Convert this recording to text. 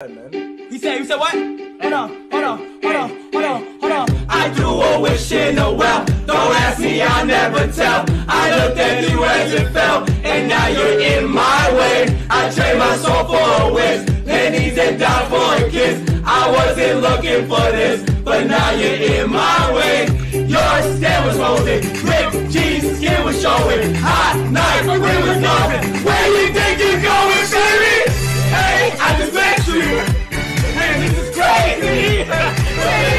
He said, he said what? Hold on, hold on, hold on, hold on, hold on. I threw a wish in a well. Don't ask me, I'll never tell. I looked at you as it fell, and now you're in my way. I trade my soul for a wish, pennies and dimes for a kiss. I wasn't looking for this, but now you're in my way. Your skin was holding, ripped jeans, skin was showing. Hot night, Man, this is crazy!